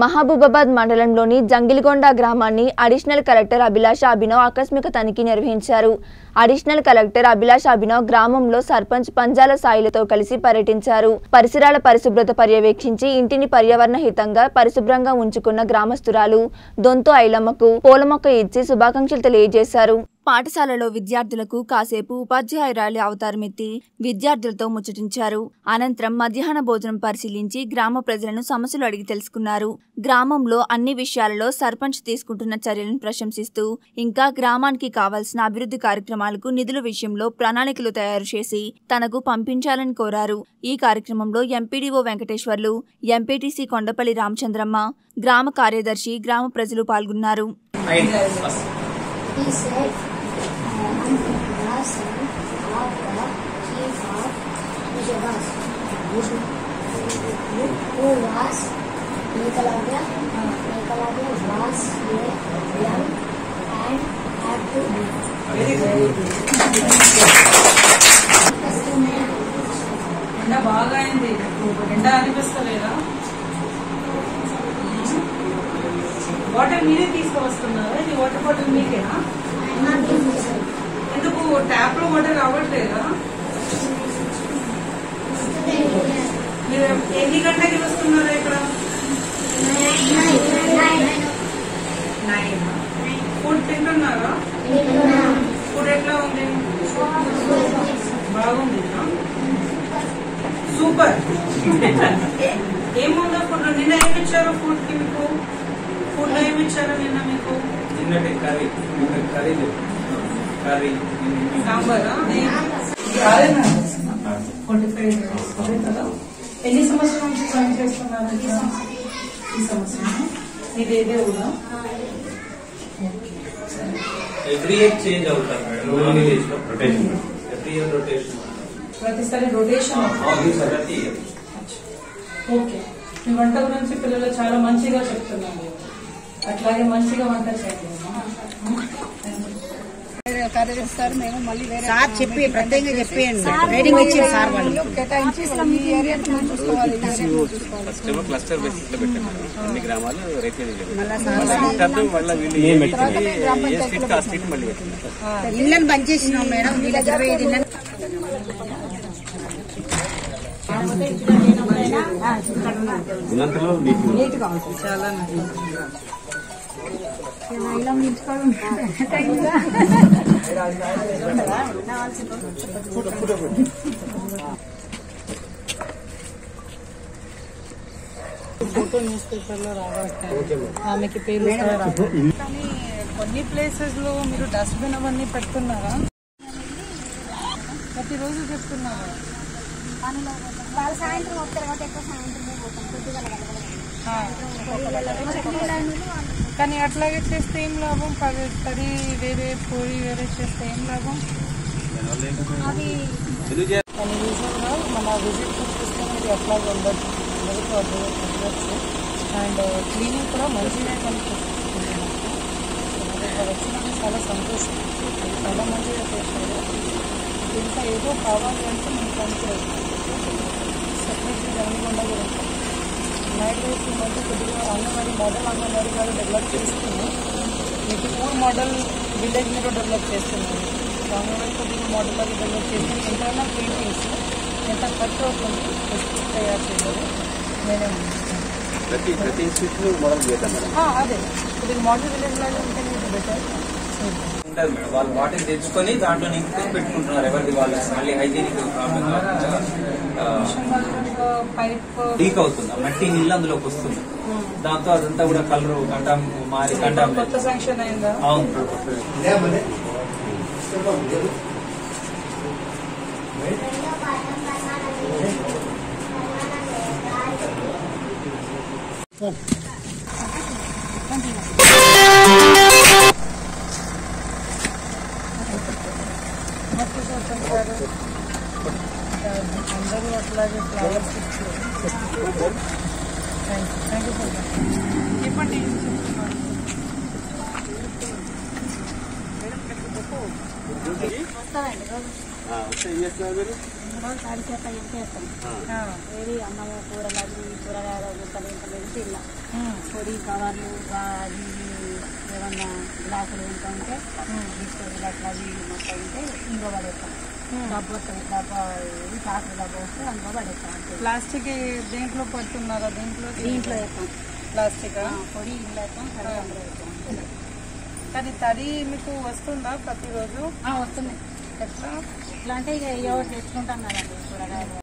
మహబూబాబాద్ మండలంలోని జంగిలిగొండ గ్రామాన్ని additional collector అభిలాష అభినవ్ ఆకస్మిక తనిఖీ నిర్వహించారు. అడిషనల్ కలెక్టర్ అభిలాష అభినవ్ గ్రామంలో సర్పంచ్ పంజాల సాయిలతో కలిసి పర్యటించారు. పరిసరాల పరిశుభ్రత పర్యవేక్షించి ఇంటిని పర్యావరణ హితంగా పరిశుభ్రంగా ఉంచుకున్న గ్రామస్తురాలు దొంతో ఐలమ్మకు పూల మొక్క ఇచ్చి శుభాకాంక్షలు తెలియజేశారు. పాఠశాలలో విద్యార్థులకు కాసేపు ఉపాధ్యాయురాలి అవతారమెత్తి విద్యార్థులతో ముచ్చటించారు. అనంతరం మధ్యాహ్న భోజనం పరిశీలించి గ్రామ ప్రజలను సమస్యలు అడిగి తెలుసుకున్నారు. గ్రామంలో అన్ని విషయాలలో సర్పంచ్ తీసుకుంటున్న చర్యలను ప్రశంసిస్తూ ఇంకా గ్రామానికి కావాల్సిన అభివృద్ధి కార్యక్రమాలు కార్యక్రమాలకు నిధుల విషయంలో ప్రణాళికలు తయారు చేసి తనకు పంపించాలని కోరారు. ఈ కార్యక్రమంలో ఎంపీడీఓ వెంకటేశ్వర్లు ఎంపీటీసీ కొండపల్లి రామచంద్రమ్మ గ్రామ కార్యదర్శి గ్రామ ప్రజలు పాల్గొన్నారు. Who was I am was son ఎండ బాగా అయింది ఎండ అనిపిస్తలేదా? వాటర్ మీరే తీసుకువస్తున్నారా? ఇది వాటర్ బాటిల్ మీకేనా? ఎందుకు ట్యాప్లో వాటర్ రావట్లేదా? మీరు ఎన్ని గంటలకి వస్తున్నారా ఇక్కడ నైన్ ఫుడ్ తింటున్నారా ఫుడ్ ఎట్లా ఉంది బాగుంది సూపర్ ఏముందో ఫుడ్? నిన్న ఏమి ఇచ్చారు ఫుడ్కి మీకు? ఫుడ్లో ఏమి ఇచ్చారు నిన్న మీకు? నిన్నటి కర్రీ. నిన్న కర్రీ కర్రీ. సాంబారా? ఎన్ని సంవత్సరాల నుంచి పని చేస్తున్నారు? ఈ సంవత్సరం. ఇది ఏదే కూడా? ఎవ్రీ ఇయర్ చేంజ్ అవుతారు madam. Rotation every year rotation ప్రతిసారి రొటేషన్ ప్రతి ఇయర్ ఓకే మీ వంట గురించి పిల్లలు చాలా మంచిగా చెప్తున్నారు. అట్లాగే మంచిగా వంట చేయండి. కార్యదర్శి మేము మళ్ళీ వేరే సార్ చెప్పి ప్రత్యేకంగా చెప్పేయండి. ట్రైనింగ్ ఇచ్చారు సార్ వాళ్ళు. కేటాయించి అసలు ఈ ఏరియాకి మనం చూసుకోవాలి. ఈ ఏరియాకి మనం చూసుకోవాలి ఫస్ట్ ఏమో క్లస్టర్ బేసిస్లో పెట్టాం మేడం. అన్ని గ్రామాలు రైతు మళ్ళీ వీళ్ళు ఏం పెట్టింది ఏ స్ట్రీట్ ఆ స్ట్రీట్ మళ్ళీ పెట్టింది ఇళ్ళని బంద్ చేసినాం మేడం. వీళ్ళ ఇరవై ఐదు ఇళ్ళని ఉన్నంతలో మీకు ఫోటో న్యూస్ పేపర్లో ఆమెకి పేరు కానీ కొన్ని ప్లేసెస్లో మీరు డస్ట్బిన్ అవన్నీ పెడుతున్నారా ప్రతిరోజు చెప్తున్నారా వాళ్ళు సాయంత్రం వస్తారు కాబట్టి ఎక్కువ సాయంత్రం పోతాం కానీ అట్లాగే చేస్తే ఏం లాభం? పది పది వేరే పోయి వేరే చేస్తే ఏం లాభం? అవి కానీ మన విజిట్ చూస్తే ఇది అట్లాగే ఉండదు అందరికీ అండ్ క్లీనింగ్ కూడా మంచిగా కనిపిస్తుంది. వచ్చినందుకు చాలా సంతోషం. చాలా మంచిగా చేస్తారు ఇంకా ఏదో కావాలి అంటే మేము పనిచేస్తాం సెక్రటరీ జరగకుండా గురించి నైట్ రేస్ ఈ మధ్య కొద్దిగా అంగన్వాడీ మోడల్ అంగన్వాడీ గారు డెవలప్ చేస్తున్నాం మీకు పూర్ మోడల్ విలేజ్ మీరు డెవలప్ చేస్తున్నాను అంగన్వాడీ కొద్దిగా మోడల్ అది డెవలప్ చేసి ఇంటర్నల్ పెయింటింగ్స్ ఎంత ఖర్చు అవుతుంది? ఎస్టిమేట్ తయారు చేయాలి నేనే. ప్రతి ప్రతి ఇన్స్టిట్యూట్లో మోడల్ చేద్దాం మేడం. ఆ, అదే. కొద్దిగా మోడల్ విలేజ్ లాగా ఉంటే మీకు బెటర్ ఉంటుంది మేడం. వాళ్ళు వాటిని తెచ్చుకొని దాంట్లో నింపుకొని పెట్టుకుంటున్నారు ఎవరిది వాళ్ళు మళ్ళీ హైజీనిక్ ప్రాబ్లం పైప్ లీక్ అవుతుంది. మట్టి నీళ్ళు అందులోకి వస్తుంది. దాంతో అదంతా కూడా కలర్ కంటాం మారి కంటాం కొత్త శాంక్షన్ అయిందా? అవును. మొత్తం చూపించారు అందరూ అట్లాగే ఫ్లవర్స్ ఇచ్చారు thank you thank you for చెప్పండి ఏం చెప్తున్నారు వస్తే ఏం చేస్తాం ఏది అన్నము కూరలు కూరగాయలు గుంటలు ఇంత పొడి కవర్లు అది ఏమన్నా గ్లాసులు ఉంటే బిస్కెట్ గ్లాసులు అవి ఇవి మొత్తం ఉంటే ఇంకో పడేస్తాం. డబ్బు వస్తుంది డబ్బా చాకు డబ్బా వస్తే అందులో పడేస్తాం. ప్లాస్టిక్ దేంట్లో పడుతున్నారా దీంట్లో దీంట్లో వేస్తాం. ప్లాస్టిక్? పొడి ఇంట్లో వేస్తాం కడి అందులో వేస్తాం. కానీ తడి మీకు వస్తుందా ప్రతిరోజు? వస్తున్నాయి ఎట్లా? ఇట్లా అంటే ఇక ఎవరు తెచ్చుకుంటాం కదండి కూరగాయలు.